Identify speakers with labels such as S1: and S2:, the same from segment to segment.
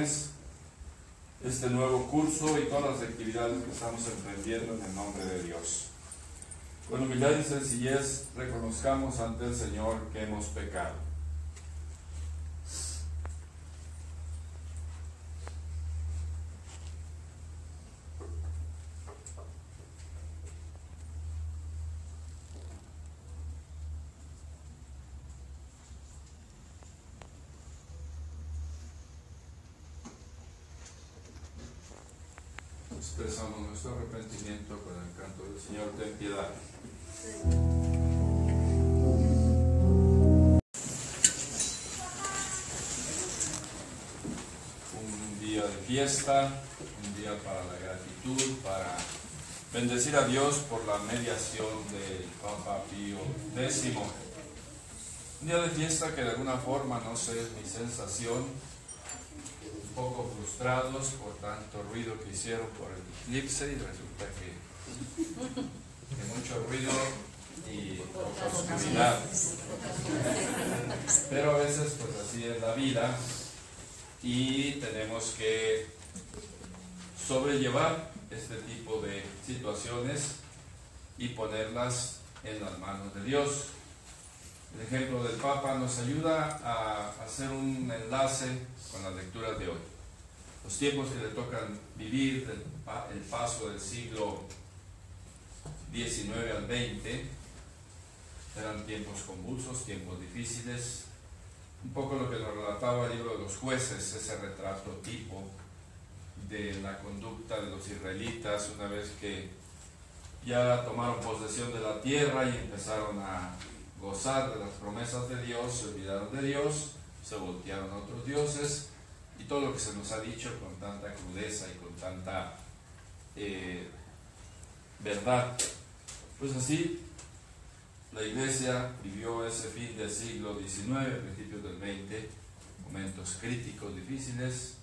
S1: este nuevo curso y todas las actividades que estamos emprendiendo en el nombre de Dios. Con humildad y sencillez reconozcamos ante el Señor que hemos pecado. Nuestro arrepentimiento con el canto del Señor, ten piedad. Un día de fiesta, un día para la gratitud, para bendecir a Dios por la mediación del Papa Pío X. Un día de fiesta que de alguna forma, no sé, es mi sensación, poco frustrados por tanto ruido que hicieron por el eclipse y resulta que, que mucho ruido y poca oscuridad. Pero a veces pues así es la vida y tenemos que sobrellevar este tipo de situaciones y ponerlas en las manos de Dios. El ejemplo del Papa nos ayuda a hacer un enlace con las lecturas de hoy. Los tiempos que le tocan vivir, el, el paso del siglo XIX al XX, eran tiempos convulsos, tiempos difíciles. Un poco lo que nos relataba el libro de los jueces, ese retrato tipo de la conducta de los israelitas una vez que ya tomaron posesión de la tierra y empezaron a gozar de las promesas de Dios, se olvidaron de Dios, se voltearon a otros dioses y todo lo que se nos ha dicho con tanta crudeza y con tanta eh, verdad. Pues así, la iglesia vivió ese fin del siglo XIX, principios del XX, momentos críticos, difíciles,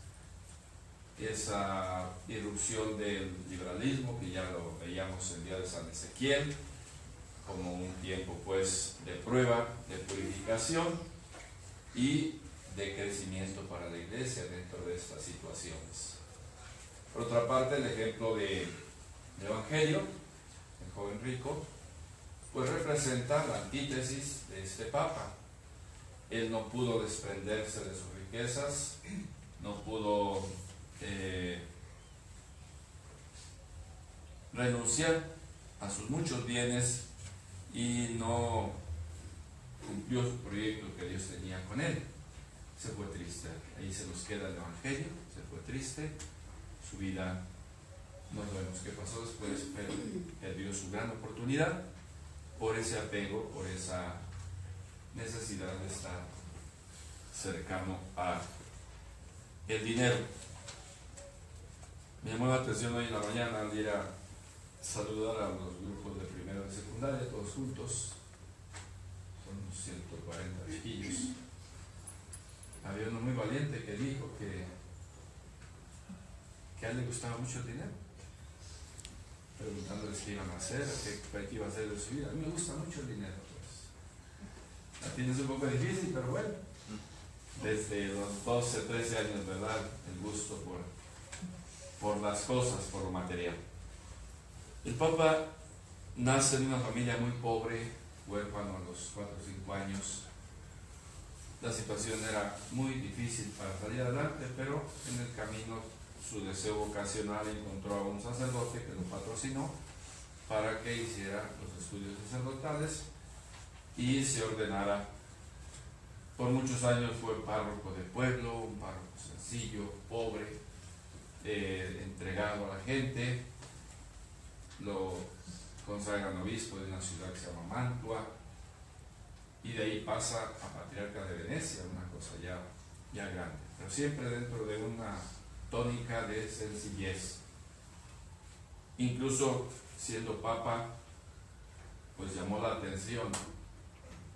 S1: esa irrupción del liberalismo que ya lo veíamos el día de San Ezequiel, como un tiempo pues de prueba, de purificación y de crecimiento para la iglesia dentro de estas situaciones. Por otra parte, el ejemplo de, Evangelio, el joven rico, pues representa la antítesis de este Papa. Él no pudo desprenderse de sus riquezas, no pudo eh, renunciar a sus muchos bienes y no cumplió su proyecto que Dios tenía con él. Se fue triste. Ahí se nos queda el Evangelio, se fue triste, su vida no sabemos qué pasó después, pero perdió su gran oportunidad por ese apego, por esa necesidad de estar cercano a el dinero. Me llamó la atención hoy en la mañana al ir a saludar a los grupos de primero y secundaria, todos juntos, 140 viejillos. Había uno muy valiente que dijo que, que a él le gustaba mucho el dinero, preguntándoles qué iban a hacer, qué, iba a hacer de su vida. A mí me gusta mucho el dinero, pues. La tienes un poco difícil, pero bueno. Desde los 12, 13 años, ¿verdad? El gusto por, por las cosas, por lo material. El Papa nace en una familia muy pobre, huérfano a los 4 o 5 años. La situación era muy difícil para salir adelante, pero en el camino su deseo vocacional encontró a un sacerdote que lo patrocinó para que hiciera los estudios sacerdotales y se ordenara. Por muchos años fue párroco de pueblo, un párroco sencillo, pobre, eh, entregado a la gente. Lo consagran obispo de una ciudad que se llama Mantua y de ahí pasa a patriarca de Venecia, una cosa ya, ya grande, pero siempre dentro de una tónica de sencillez. Incluso siendo papa, pues llamó la atención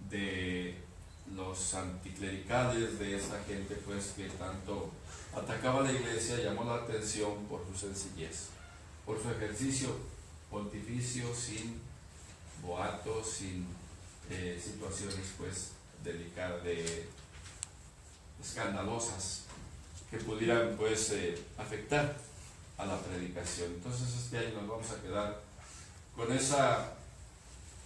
S1: de los anticlericales, de esa gente pues que tanto atacaba a la iglesia, llamó la atención por su sencillez, por su ejercicio pontificio sin boatos, sin eh, situaciones pues delicadas, de, escandalosas que pudieran pues eh, afectar a la predicación. Entonces este año nos vamos a quedar con esa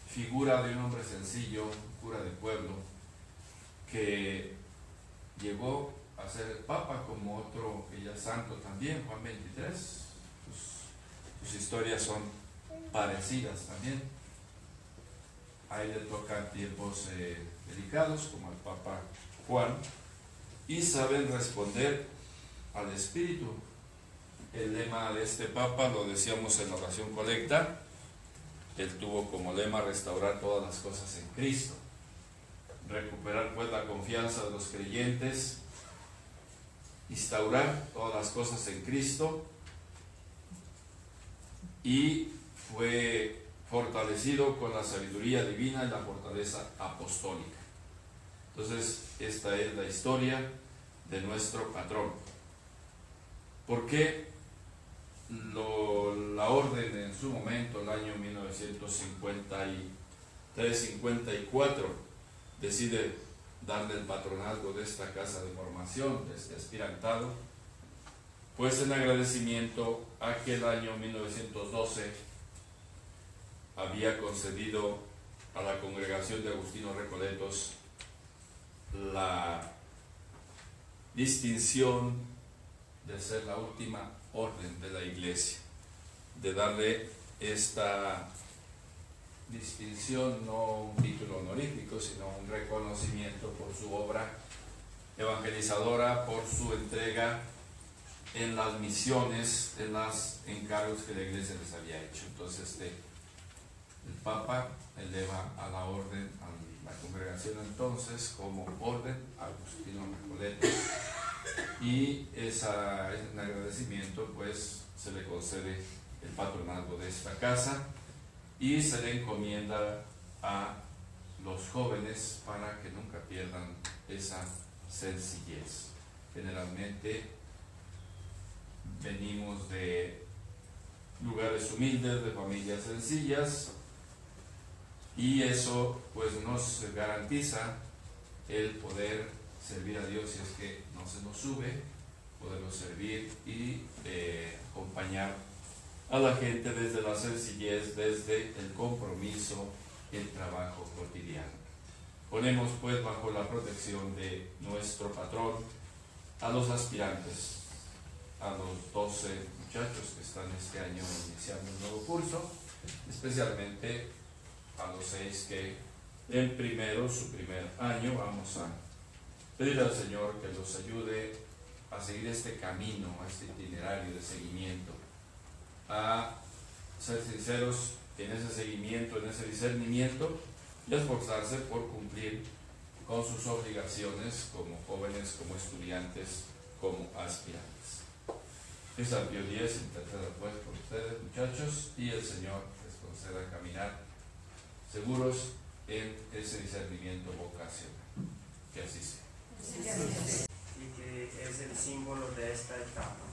S1: figura de un hombre sencillo, cura de pueblo, que llegó a ser papa como otro que ya santo también, Juan 23. Sus, sus historias son parecidas también. A él le tocan tiempos eh, delicados como al Papa Juan y saben responder al Espíritu. El lema de este Papa, lo decíamos en la oración colecta, él tuvo como lema restaurar todas las cosas en Cristo, recuperar pues la confianza de los creyentes, instaurar todas las cosas en Cristo y fue fortalecido con la sabiduría divina y la fortaleza apostólica. Entonces, esta es la historia de nuestro patrón. ¿Por qué la orden en su momento, el año 1953-54, decide darle el patronazgo de esta casa de formación, de este aspirantado? Pues en agradecimiento a que el año 1912 había concedido a la congregación de Agustino Recoletos la distinción de ser la última orden de la iglesia, de darle esta distinción, no un título honorífico, sino un reconocimiento por su obra evangelizadora, por su entrega en las misiones, en los encargos que la iglesia les había hecho. Entonces, este, el Papa eleva a la orden, a la congregación entonces, como orden Agustino Recoletos, y esa, en agradecimiento, pues, se le concede el patronazgo de esta casa y se le encomienda a los jóvenes para que nunca pierdan esa sencillez. Generalmente venimos de lugares humildes, de familias sencillas, y eso pues nos garantiza el poder servir a Dios si es que no se nos sube, poderlo servir y eh, acompañar a la gente desde la sencillez, desde el compromiso, el trabajo cotidiano. Ponemos pues bajo la protección de nuestro patrón a los aspirantes, a los 12 muchachos que están este año iniciando un nuevo curso, especialmente a los seis que en primero, su primer año, vamos a pedir al Señor que los ayude a seguir este camino, este itinerario de seguimiento, a ser sinceros en ese seguimiento, en ese discernimiento y esforzarse por cumplir con sus obligaciones como jóvenes, como estudiantes, como aspirantes. Y San Pío X interceda pues por ustedes, muchachos, y el Señor les conceda caminar seguros en ese discernimiento vocacional. Que así sea.
S2: Y que es el símbolo de esta etapa.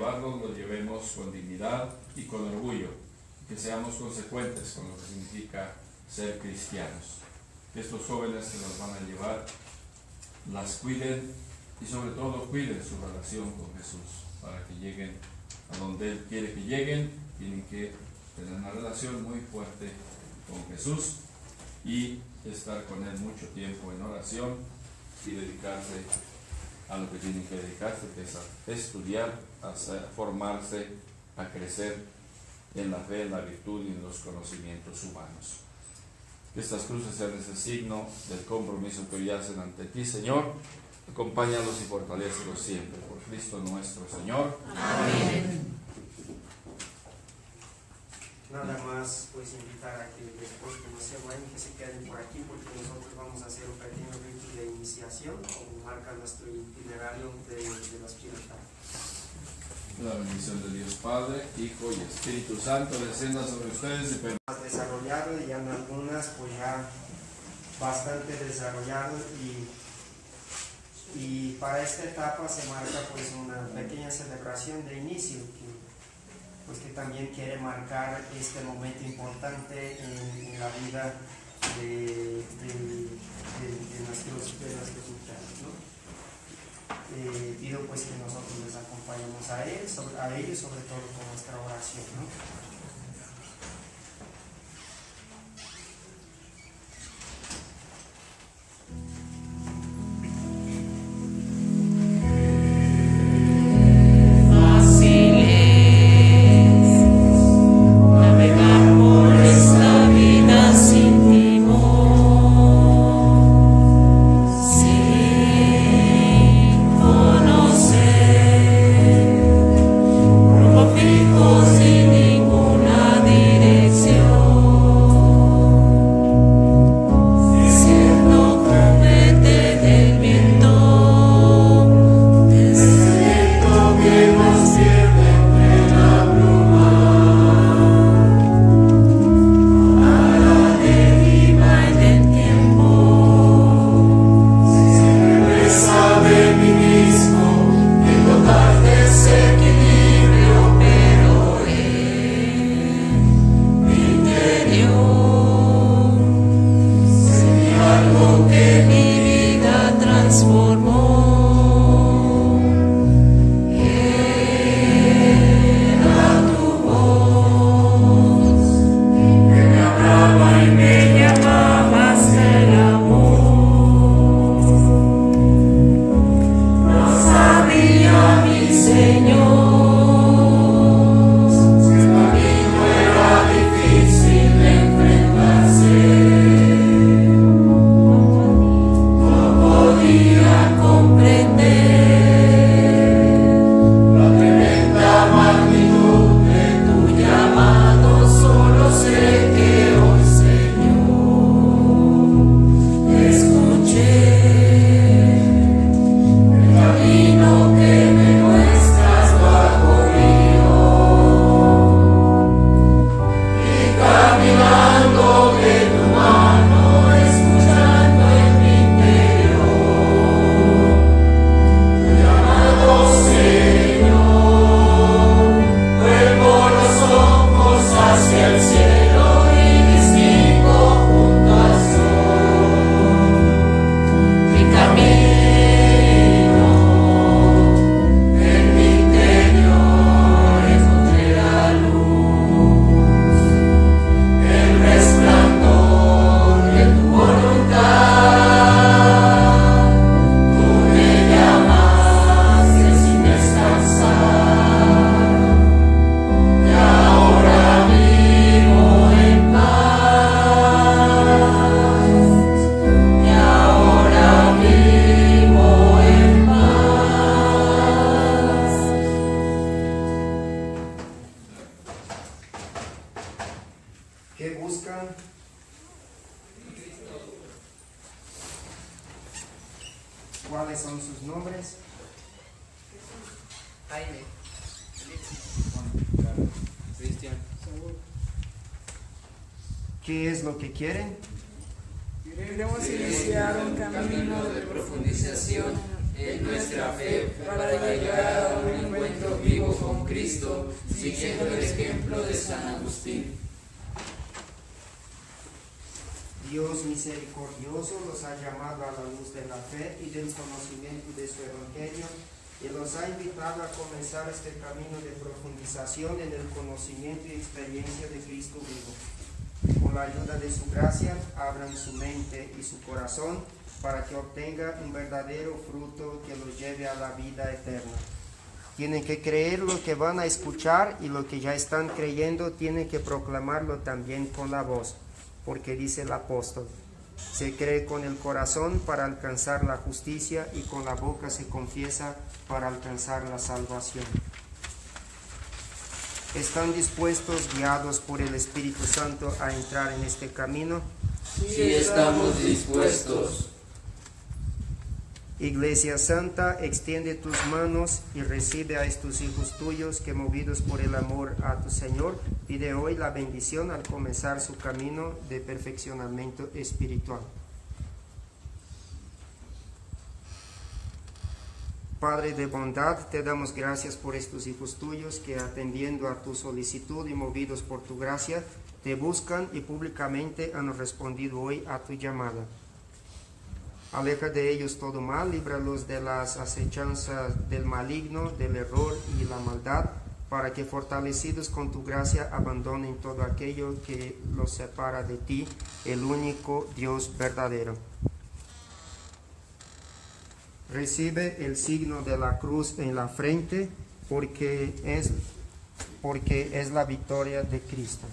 S1: Llevarlos lo llevemos con dignidad y con orgullo. Que seamos consecuentes con lo que significa ser cristianos. Que estos jóvenes que nos van a llevar las cuiden y sobre todo cuiden su relación con Jesús para que lleguen a donde Él quiere que lleguen. Tienen que tener una relación muy fuerte con Jesús y estar con Él mucho tiempo en oración y dedicarse a lo que tienen que dedicarse, que es a estudiar, a formarse, a crecer en la fe, en la virtud y en los conocimientos humanos. Que estas cruces sean ese signo del compromiso que hoy hacen ante ti, Señor. Acompáñalos y fortalécelos siempre. Por Cristo nuestro Señor.
S3: Amén.
S2: Nada más pues invitar a que después que no se vayan, que se queden por aquí porque nosotros vamos a hacer un pequeño rito de iniciación como marca nuestro itinerario de, de las fiestas.
S1: La bendición de Dios Padre, Hijo y Espíritu Santo descienda sobre ustedes y
S2: desarrollado y en algunas pues ya bastante desarrollado y, y para esta etapa se marca pues una pequeña celebración de inicio pues que también quiere marcar este momento importante en, la vida de, de, de- de nuestros, de nuestros. Eh, pido pues que nosotros les acompañemos a, él, a ellos, sobre todo con nuestra oración. ¿no?
S3: ¿Qué busca?
S2: ¿Cuáles son sus nombres?
S3: Jaime.
S4: Juan, Cristian.
S2: ¿Qué es lo que quieren?
S5: Queremos iniciar un camino de
S3: profundización en nuestra fe para llegar a un encuentro vivo con Cristo, siguiendo el ejemplo de San Agustín.
S2: Dios misericordioso los ha llamado a la luz de la fe y del conocimiento de su Evangelio y los ha invitado a comenzar este camino de profundización en el conocimiento y experiencia de Cristo vivo. Con la ayuda de su gracia, abran su mente y su corazón para que obtenga un verdadero fruto que los lleve a la vida eterna. Tienen que creer lo que van a escuchar y lo que ya están creyendo tienen que proclamarlo también con la voz, porque dice el apóstol, se cree con el corazón para alcanzar la justicia y con la boca se confiesa para alcanzar la salvación. ¿Están dispuestos, guiados por el Espíritu Santo, a entrar en este camino?
S3: Si estamos dispuestos,
S2: Iglesia Santa, extiende tus manos y recibe a estos hijos tuyos que movidos por el amor a tu Señor, pide hoy la bendición al comenzar su camino de perfeccionamiento espiritual. Padre de bondad, te damos gracias por estos hijos tuyos que atendiendo a tu solicitud y movidos por tu gracia, te buscan y públicamente han respondido hoy a tu llamada. Aleja de ellos todo mal, líbralos de las acechanzas del maligno, del error y la maldad, para que fortalecidos con tu gracia abandonen todo aquello que los separa de ti, el único Dios verdadero. Recibe el signo de la cruz en la frente, porque es, porque es la victoria de Cristo.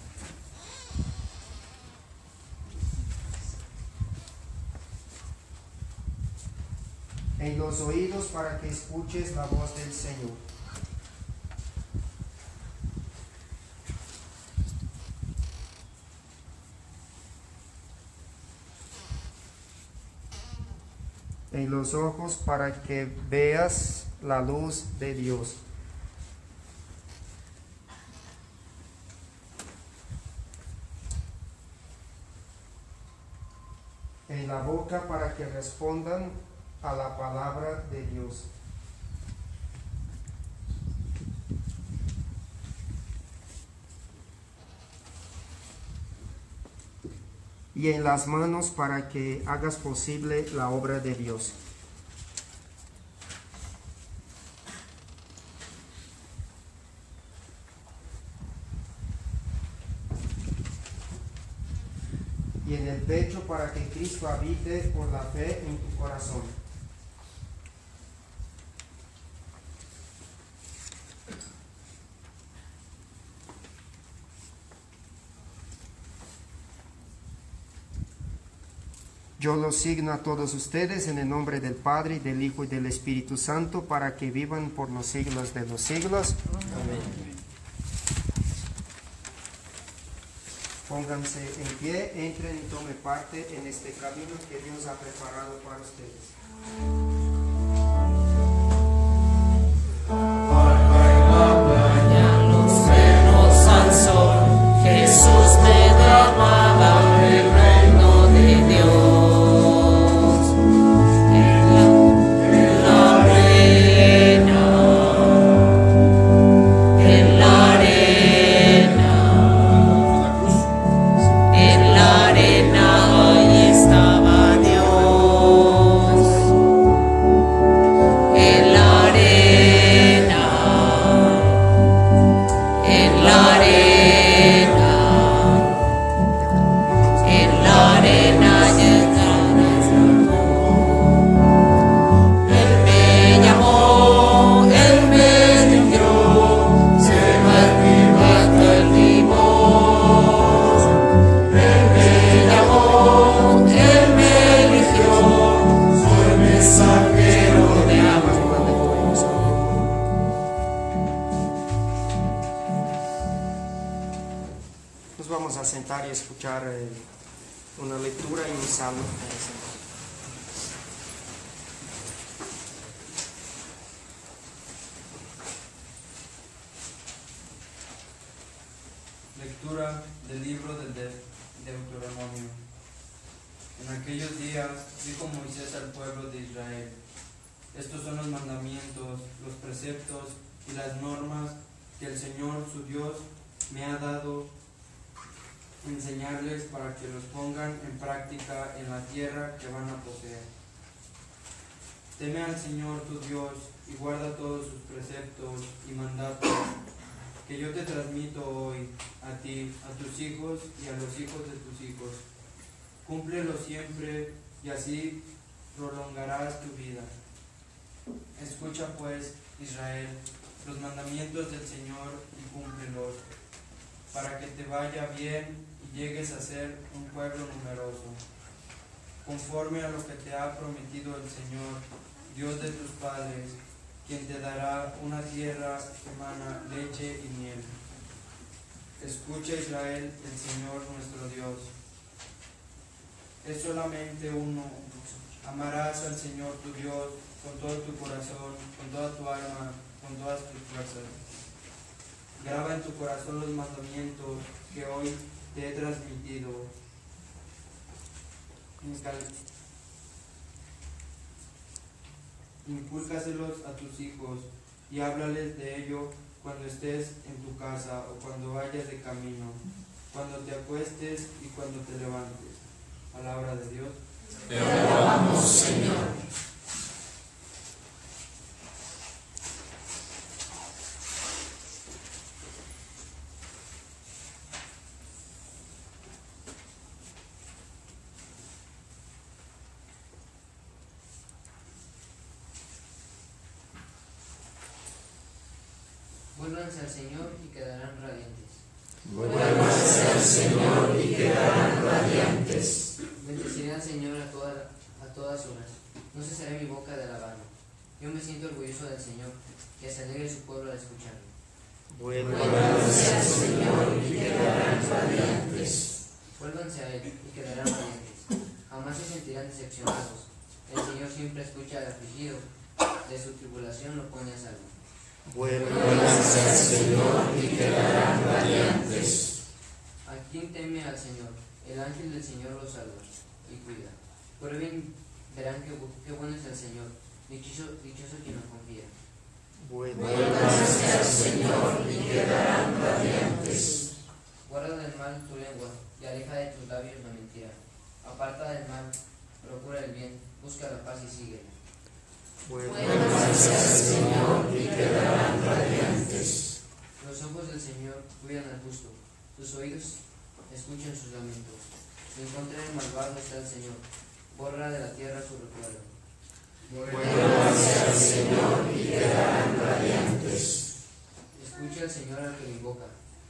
S2: En los oídos para que escuches la voz del Señor. En los ojos para que veas la luz de Dios. En la boca para que respondan a la palabra de Dios. Y en las manos para que hagas posible la obra de Dios. y en el pecho para que Cristo habite por la fe en tu corazón. Yo los signo a todos ustedes en el nombre del Padre, del Hijo y del Espíritu Santo, para que vivan por los siglos de los siglos. Pónganse en pie, entren y tomen parte en este camino que Dios ha preparado para ustedes. Y
S4: así prolongarás tu vida. Escucha pues, Israel, los mandamientos del Señor y cúmplelos, para que te vaya bien y llegues a ser un pueblo numeroso, conforme a lo que te ha prometido el Señor, Dios de tus padres, quien te dará una tierra que emana leche y miel. Escucha Israel, el Señor nuestro Dios. Es solamente uno. Amarás al Señor tu Dios con todo tu corazón, con toda tu alma, con todas tus fuerzas. Graba en tu corazón los mandamientos que hoy te he transmitido. Incúlcaselos a tus hijos y háblales de ello cuando estés en tu casa o cuando vayas de camino, cuando te acuestes y cuando te levantes. Palabra de Dios.
S3: Te alabamos, Señor.
S6: Vuélvanse al Señor y quedarán radiantes.
S3: Vuélvanse al Señor y quedarán radiantes.
S6: Bendeciré al Señor a, toda- a todas horas. No cesaré mi boca de alabarlo. Yo me siento orgulloso del Señor, que se alegre su pueblo al escucharlo.
S3: Vuélvanse al Señor y quedarán radiantes.
S6: Vuélvanse a Él y quedarán radiantes. Jamás se sentirán decepcionados. El Señor siempre escucha al afligido. De su tribulación lo pone a salvo.
S3: Vuélvanse al Señor y quedarán radiantes.
S6: A quien el ángel del Señor lo salva y cuida. Prueben, verán qué, bu- qué bueno es el Señor. Dichoso, dichoso quien nos confía.
S3: Vuélvanse al Señor y quedarán radiantes.
S6: Guarda del mal tu lengua y aleja de tus labios la mentira. Aparta del mal, procura el bien, busca la paz y síguela.
S3: Vuélvanse al Señor y quedarán radiantes.
S6: Los ojos del Señor cuidan al justo, sus oídos escuchan sus lamentos. En contra del malvado está el Señor, borra de la tierra su recuerdo.
S3: Vuélvanse al Señor y quedarán radiantes.
S6: Escucha al Señor al que le invoca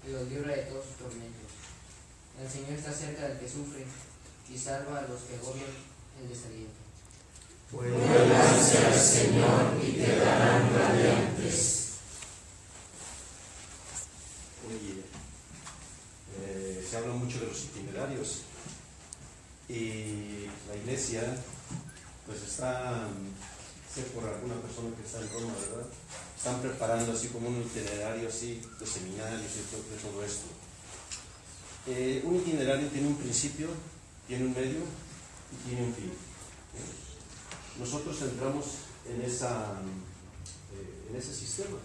S6: y los libra de todos sus tormentos. El Señor está cerca del que sufre y salva a los que agobian el desaliento.
S3: Vuélvanse al Señor y quedarán radiantes.
S7: Oye, se habla mucho de los itinerarios y la iglesia pues está, sé por alguna persona que está en Roma, ¿verdad? Están preparando así como un itinerario así de seminarios y de todo esto. Eh, un itinerario tiene un principio, tiene un medio y tiene un fin. Nosotros entramos en, esa, eh, en ese sistema,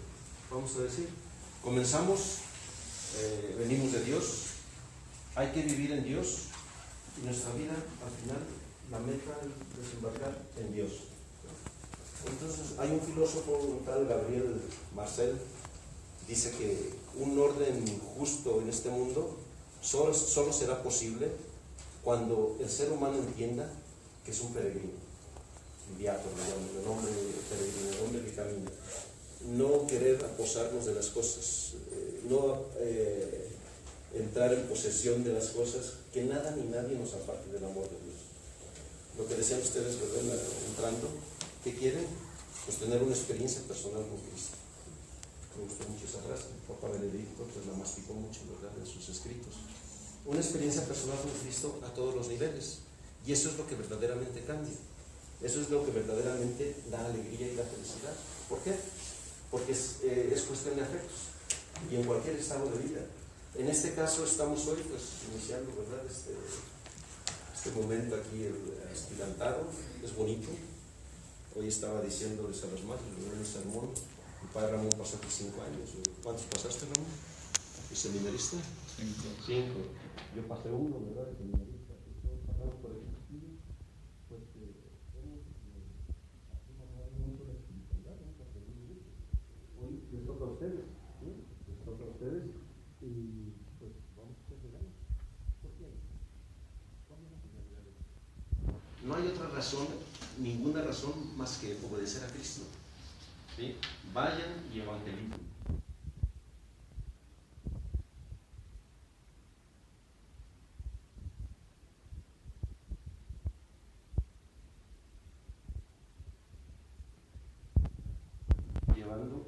S7: vamos a decir. Comenzamos eh, venimos de Dios, hay que vivir en Dios y nuestra vida al final la meta es desembarcar en Dios. Entonces hay un filósofo, tal Gabriel Marcel, dice que un orden justo en este mundo solo, solo será posible cuando el ser humano entienda que es un peregrino, digamos, el hombre peregrino, el hombre que camina no querer aposarnos de las cosas, eh, no eh, entrar en posesión de las cosas, que nada ni nadie nos aparte del amor de Dios. Lo que decían ustedes, ¿verdad? Entrando, ¿qué quieren? Pues tener una experiencia personal con Cristo. Me gustó mucho esa frase, el Papa Benedicto pues la masticó mucho, ¿verdad? En sus escritos. Una experiencia personal con Cristo a todos los niveles. Y eso es lo que verdaderamente cambia. Eso es lo que verdaderamente da alegría y da felicidad. ¿Por qué? porque es, eh, es cuestión de afectos y en cualquier estado de vida. En este caso estamos hoy pues iniciando, ¿verdad? Este, este momento aquí, el estilantado, es bonito. Hoy estaba diciéndoles a los madres, en el sermón, mi padre Ramón pasó aquí cinco años. ¿Cuántos pasaste, Ramón? ¿Y seminarista?
S1: Cinco.
S7: Cinco. Yo pasé uno, ¿verdad? De seminarista. Y todos pasamos por el estudio, pues que hemos, eh, aquí no hay mucho de espiritualidad, ¿no? Porque es muy difícil. Hoy les toca a ustedes, ¿sí? Les toca a ustedes y pues vamos a hacer ganas. ¿Por qué? Vamos a hacer No hay otra ninguna razón más que obedecer a Cristo. Vayan y evangelicen. llevando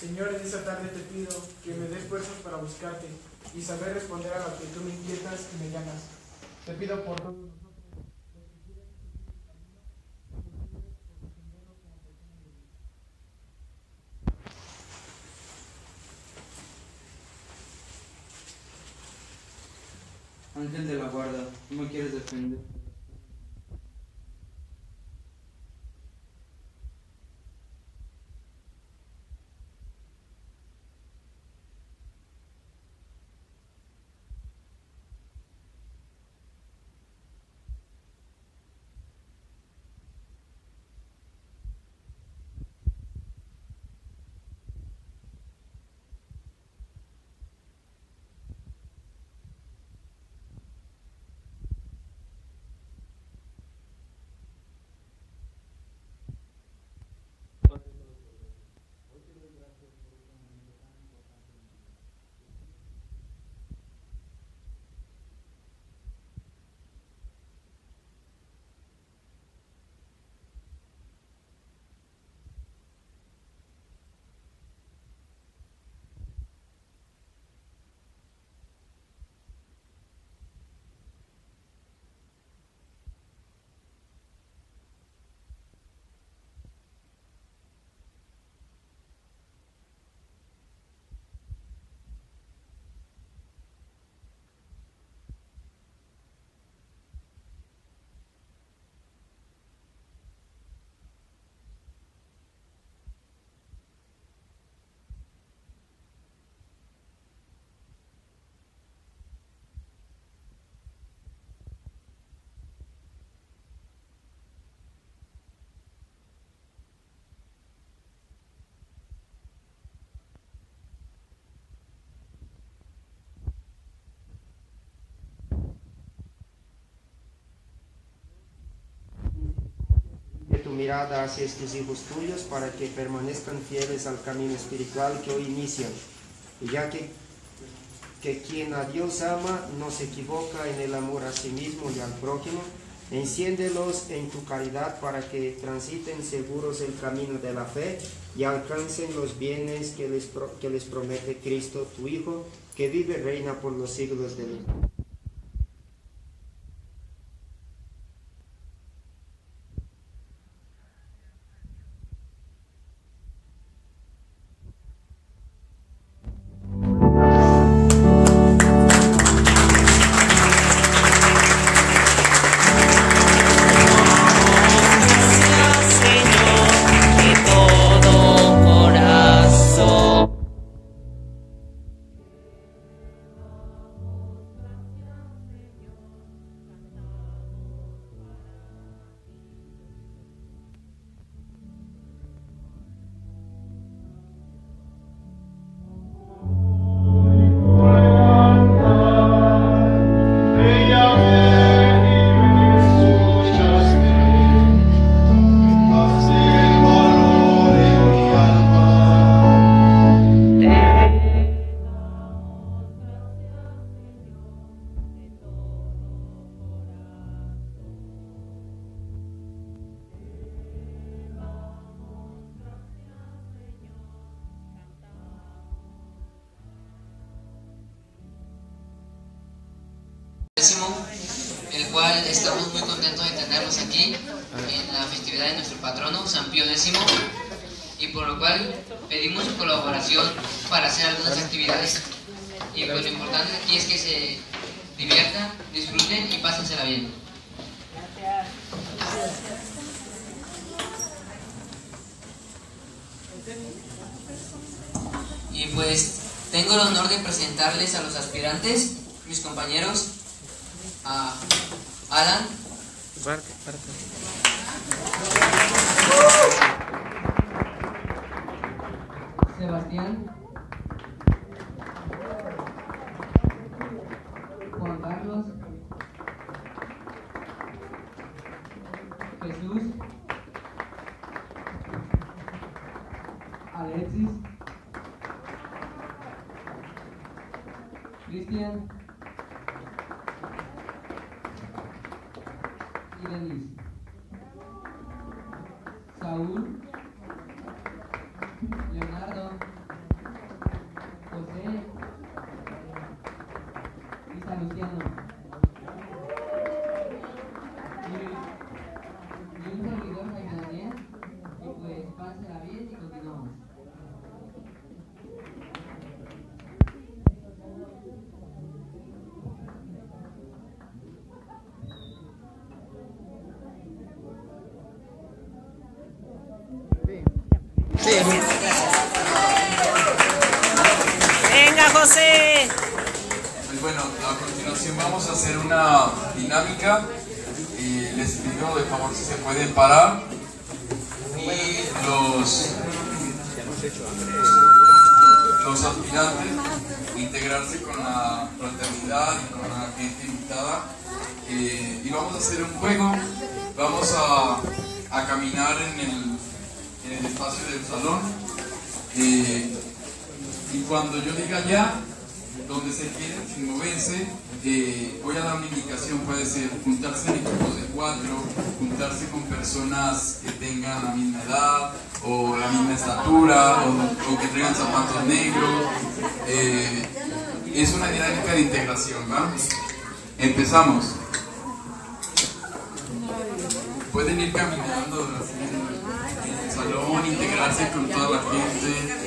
S5: Señor, en esta tarde te pido que me des fuerzas para buscarte y saber responder a lo que tú me inquietas y me llamas. Te pido por
S2: mirada hacia estos hijos tuyos para que permanezcan fieles al camino espiritual que hoy inician. Y ya que, que quien a Dios ama no se equivoca en el amor a sí mismo y al prójimo, enciéndelos en tu caridad para que transiten seguros el camino de la fe y alcancen los bienes que les, que les promete Cristo, tu Hijo, que vive reina por los siglos de los
S8: Pues
S1: bueno, a continuación vamos a hacer una dinámica y les pido de favor si se pueden parar. Y los, los aspirantes integrarse con la fraternidad y con la gente invitada. Eh, y vamos a hacer un juego, vamos a, a caminar en el, espacio del salón. Eh, cuando yo diga ya, donde se sin moverse, eh, voy a dar una indicación, puede ser juntarse en equipos de cuatro, juntarse con personas que tengan la misma edad o la misma estatura o, que tengan zapatos negros. Eh, es una dinámica de integración, ¿va? Empezamos. Pueden ir caminando en el salón, integrarse con toda la gente.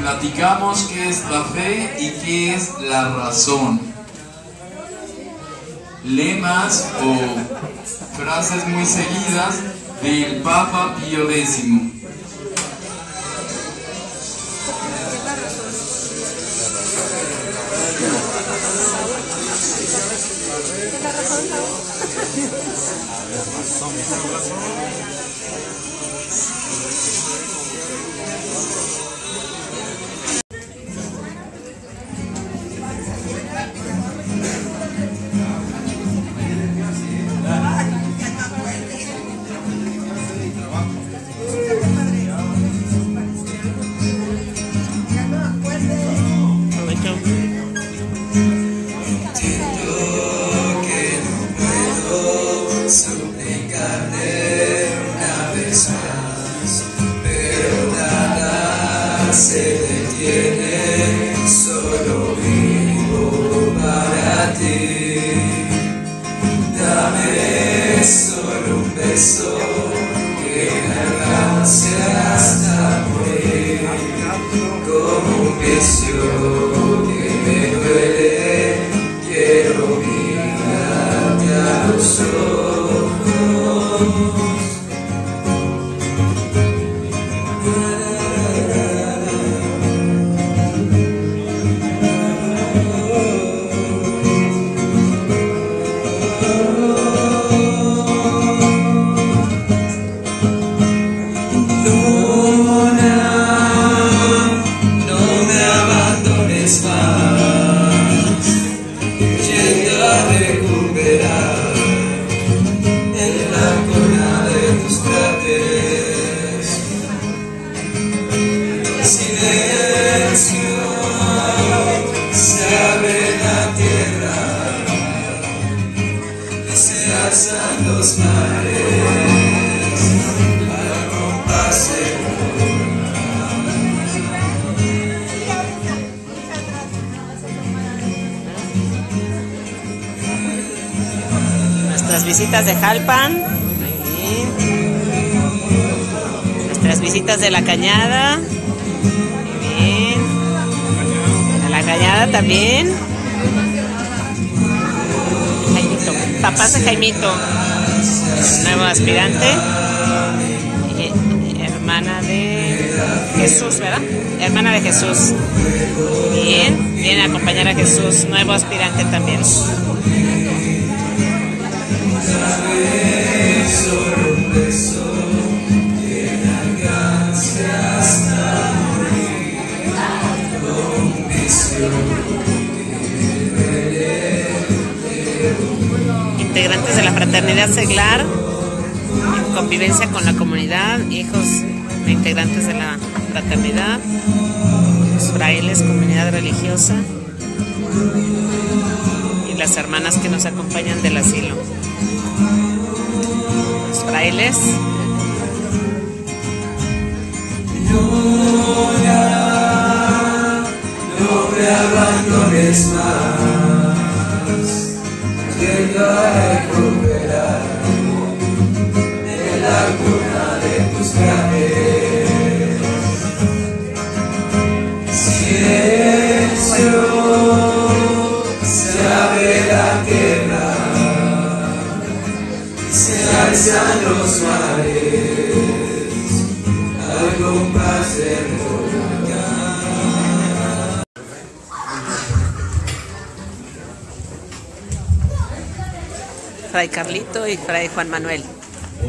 S1: Platicamos qué es la fe y qué es la razón. Lemas o frases muy seguidas del Papa Pío X.
S8: Nuestras visitas de la cañada. Muy bien. A la cañada también. Jaimito. Papás de Jaimito. Nuevo aspirante. Y hermana de Jesús, ¿verdad? Hermana de Jesús. Bien. Viene a acompañar a Jesús. Nuevo aspirante también. De la fraternidad seglar, en convivencia con la comunidad, hijos de integrantes de la fraternidad, los frailes, comunidad religiosa y las hermanas que nos acompañan del asilo. Los frailes,
S3: Luna, no me abandones más, yendo a
S8: Fray Carlito y Fray Juan Manuel.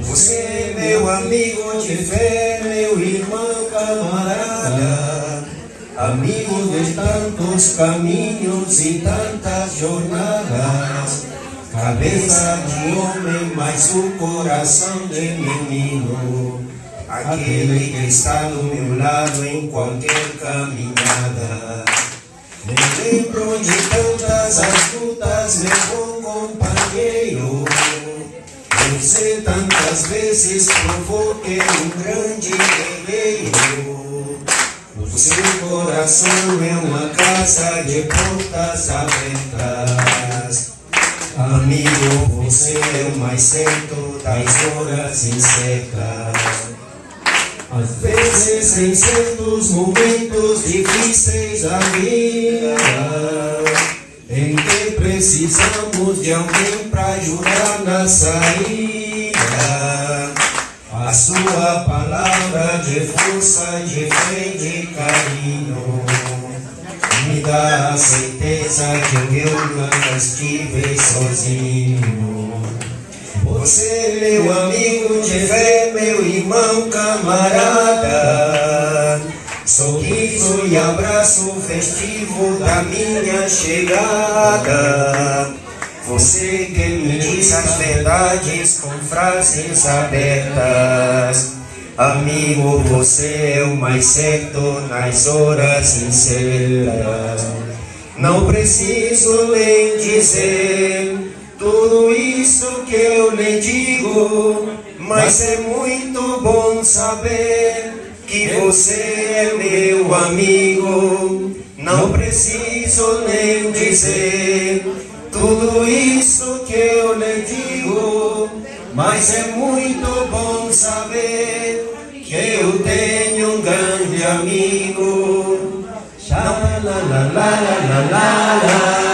S9: Você, meu amigo de fé, meu irmão camarada, amigo de tantos caminhos e tantas jornadas, cabeça de homem, mas o coração de menino, aquele que está do meu lado em qualquer caminhada. Me lembro de tantas as lutas, meu bom. Você tantas vezes provou que é um grande guerreiro. O seu coração é uma casa de portas abertas. Amigo, você é o mais certo das horas incertas. Às vezes em certos momentos difíceis da vida, em que precisamos de alguém para ajudar na saída. A sua palavra de força, de fé e de carinho me dá a certeza que eu nunca estive sozinho. Você, meu amigo de fé, meu irmão camarada, sorriso e abraço festivo da minha chegada. Você que me diz as verdades com frases abertas. Amigo, você é o mais certo nas horas sinceras. Não preciso nem dizer tudo isso que eu lhe digo, mas é muito bom saber que você é meu amigo. Não preciso nem dizer tudo isso que eu lhe digo, mas é muito bom saber que eu tenho um grande amigo. La la la la la la la.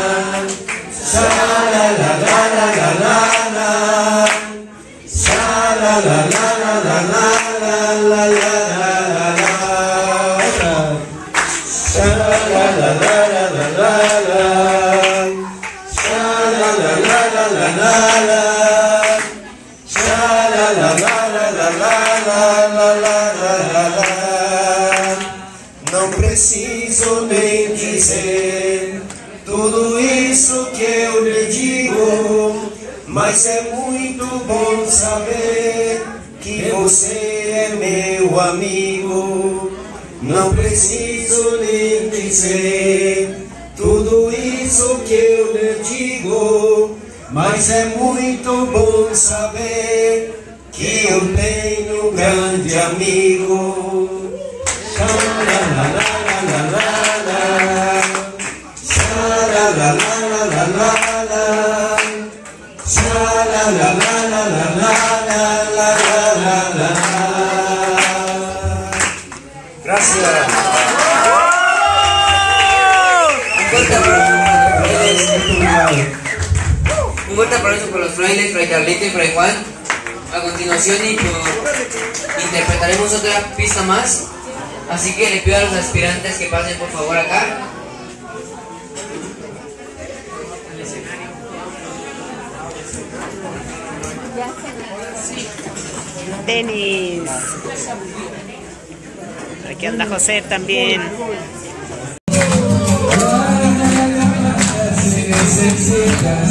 S9: Dizer tudo isso que eu lhe digo, mas é muito bom saber que você é meu amigo. Não preciso nem dizer tudo isso que eu lhe digo, mas é muito bom saber que eu tenho um grande amigo.
S10: Fray Carlito y Fray Juan. A continuación y interpretaremos otra pista más. Así que le pido a los aspirantes que pasen por favor acá.
S3: Denis. Aquí anda José también.
S9: se
S3: encierra,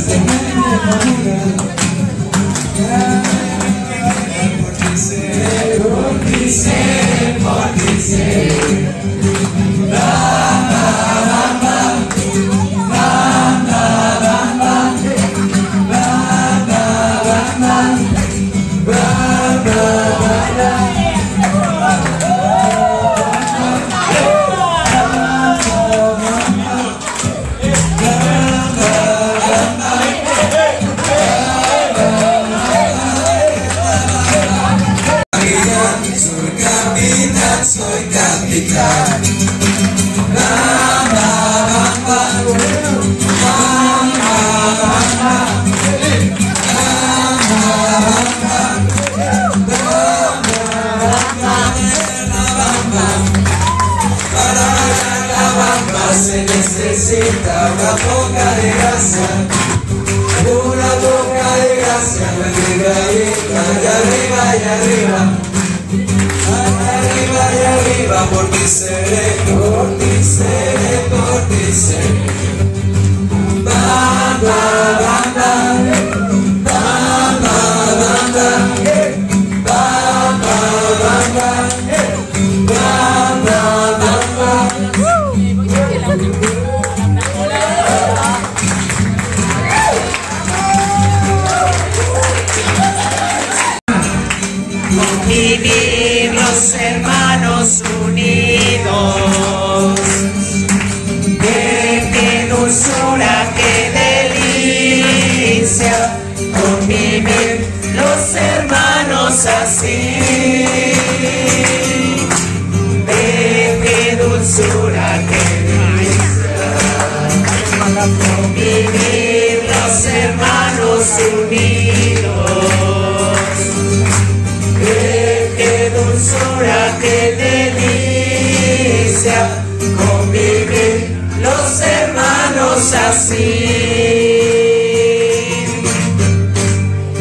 S3: así.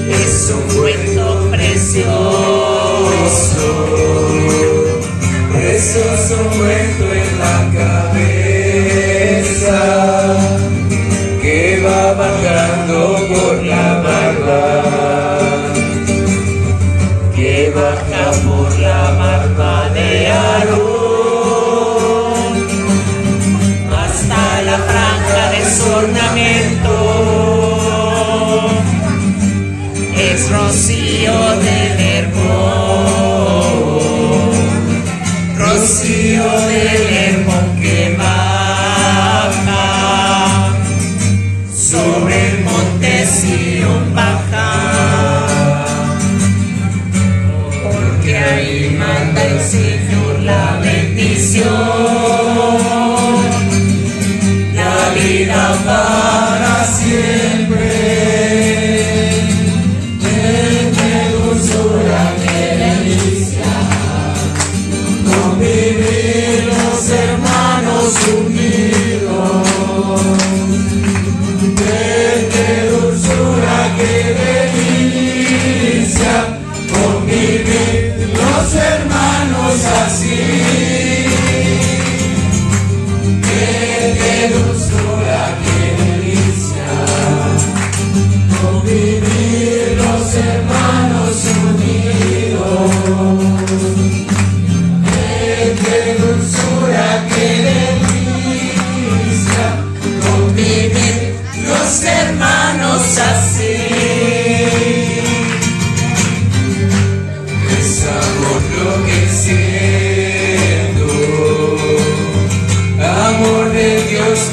S3: Es un cuento precioso,
S9: Precioso muerto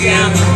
S3: de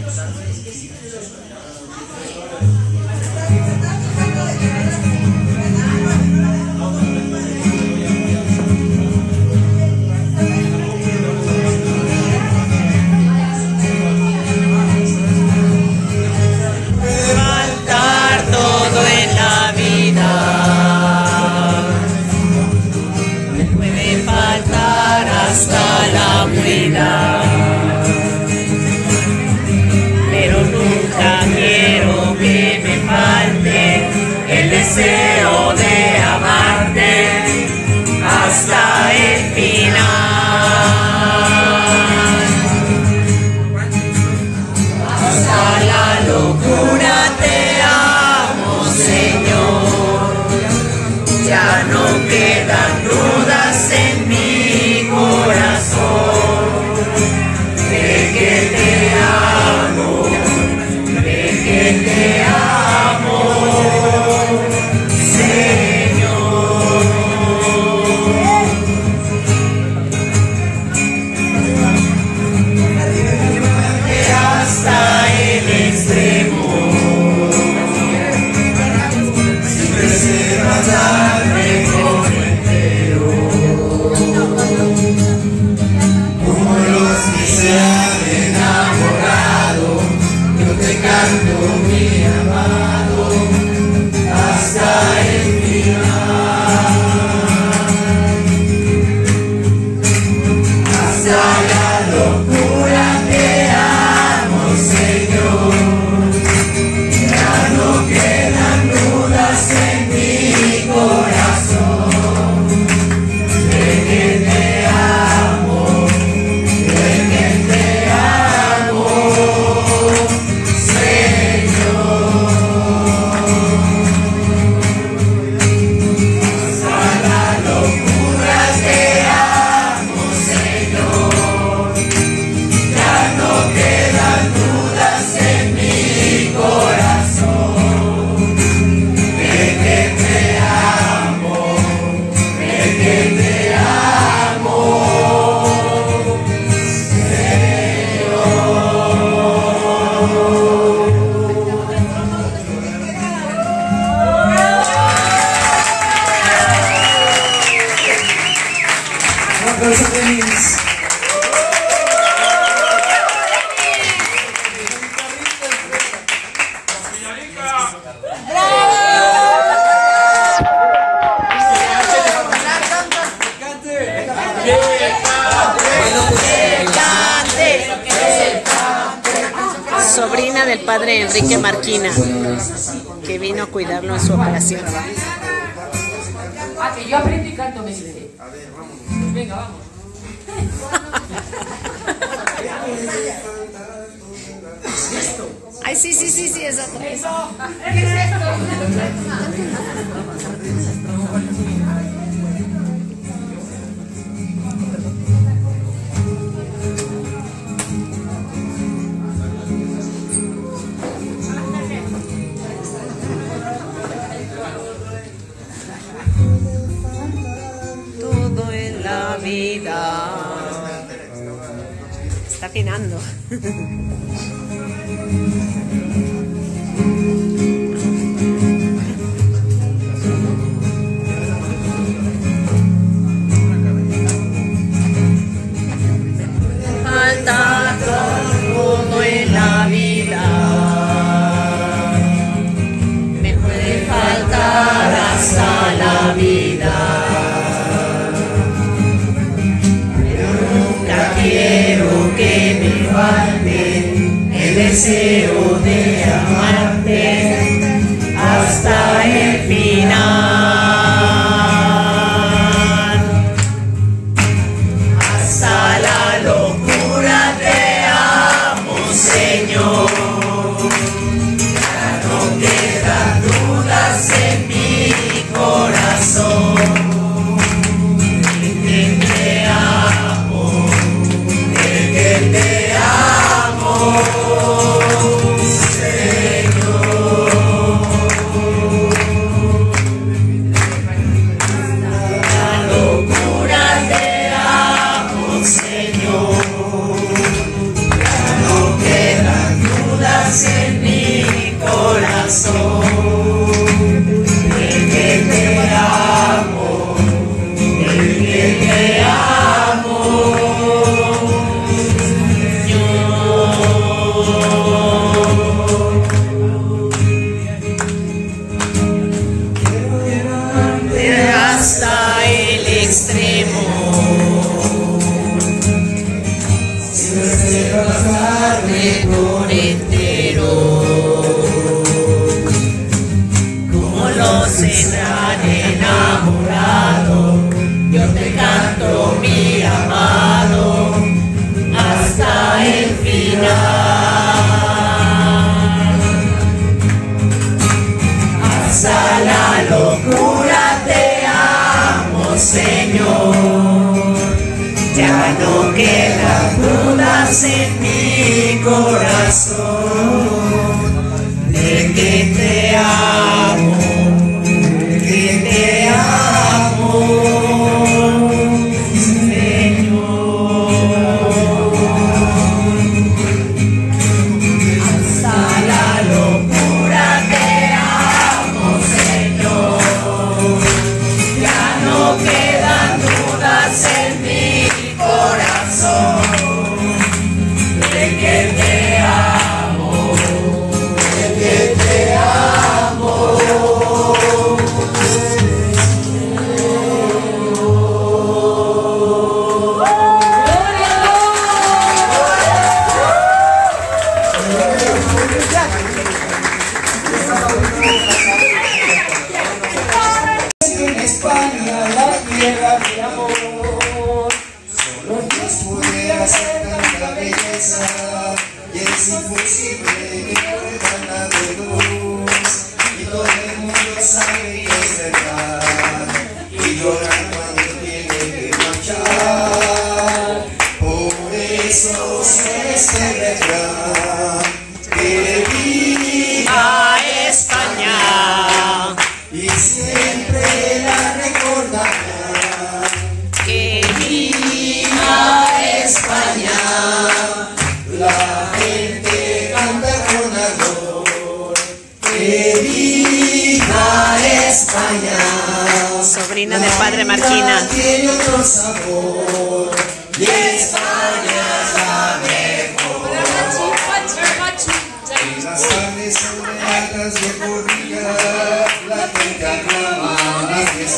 S3: Gracias. venceu.
S9: Señor.
S11: Ya no quedan dudas en mi corazón de que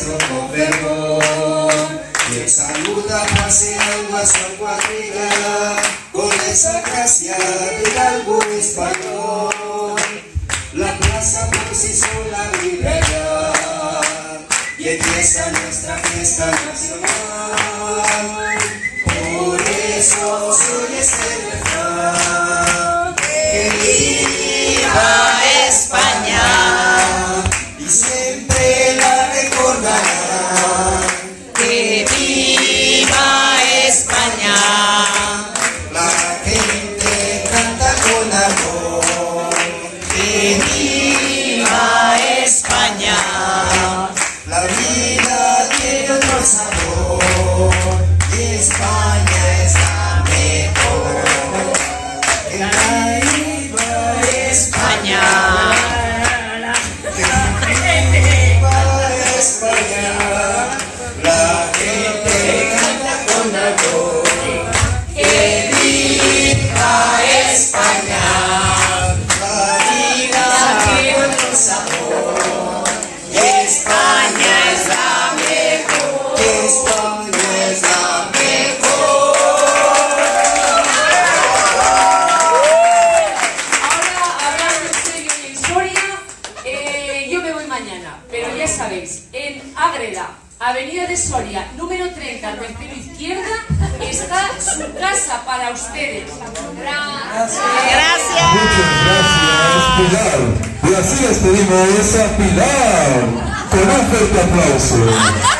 S9: nuestro confesor, que saluda paseando a San Juan con esa gracia.
S12: Y así despedimos a Pilar con un fuerte aplauso.